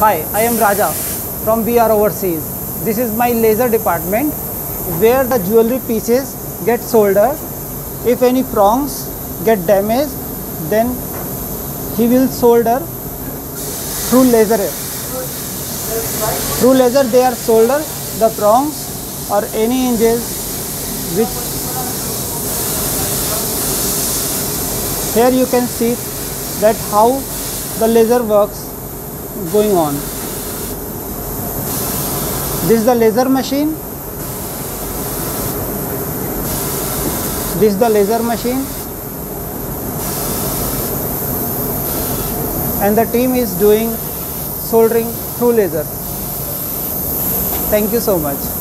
Hi, I am Raja from BR Overseas. This is my laser department where the jewelry pieces get soldered. If any prongs get damaged, then he will solder through laser. Through laser they are soldered the prongs or any hinges which here you can see that how the laser works going on. This is the laser machine. This is the laser machine. And the team is doing soldering through laser. Thank you so much